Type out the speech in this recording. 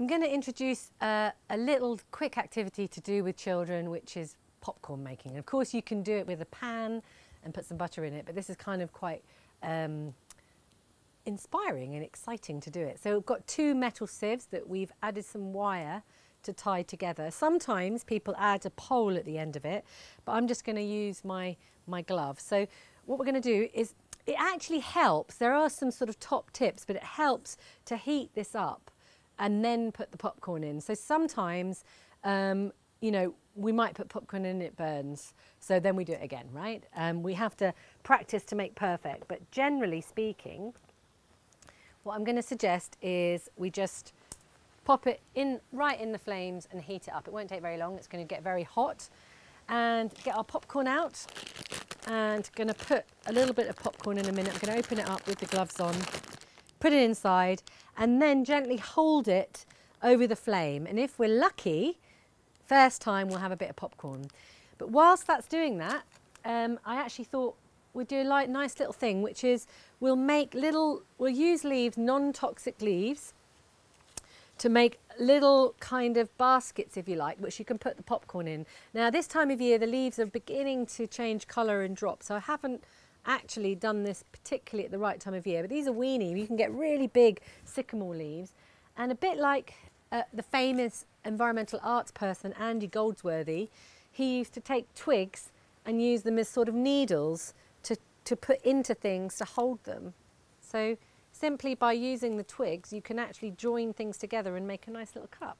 I'm going to introduce a, little quick activity to do with children, which is popcorn making. And of course, you can do it with a pan and put some butter in it, but this is kind of quite um, inspiring and exciting to do it. So we've got two metal sieves that we've added some wire to tie together. Sometimes people add a pole at the end of it, but I'm just going to use my, my glove. So what we're going to do is it actually helps. There are some sort of top tips, but it helps to heat this up and then put the popcorn in. So sometimes, um, you know, we might put popcorn in it burns. So then we do it again, right? Um, we have to practice to make perfect. But generally speaking, what I'm going to suggest is we just pop it in right in the flames and heat it up. It won't take very long. It's going to get very hot. And get our popcorn out and going to put a little bit of popcorn in a minute. I'm going to open it up with the gloves on, put it inside and then gently hold it over the flame. And if we're lucky, first time we'll have a bit of popcorn. But whilst that's doing that, um, I actually thought we'd do a light, nice little thing, which is we'll make little, we'll use leaves, non-toxic leaves, to make little kind of baskets, if you like, which you can put the popcorn in. Now, this time of year, the leaves are beginning to change colour and drop, so I haven't actually done this particularly at the right time of year, but these are weenie. You can get really big sycamore leaves, and a bit like uh, the famous environmental arts person, Andy Goldsworthy, he used to take twigs and use them as sort of needles to, to put into things to hold them. So simply by using the twigs, you can actually join things together and make a nice little cup.